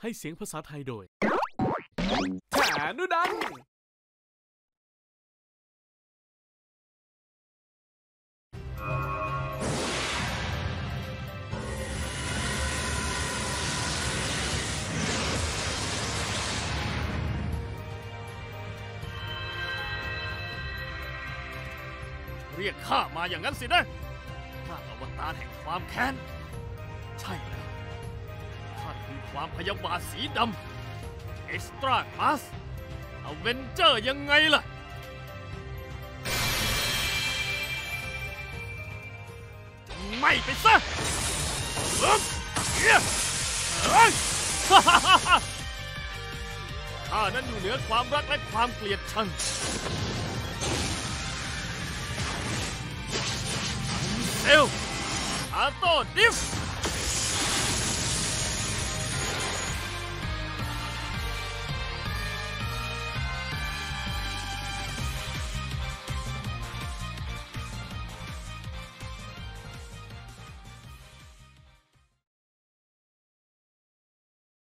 ให้เสียงภาษาไทยโดยฐานุดันเรียกข้ามาอย่างนั้นสินะข้าอวตารแห่งความแค้น ใช่แล้ว ความพยาบาทสีดำเอ็กซ์ตร้าคลาสอเวนเจอร์ยังไงล่ะ ไม่ไปซะเฮ้ยเอ้ยข้านั้นอยู่เหนือความรักและความเกลียดชังเซลอาโต้ดิฟ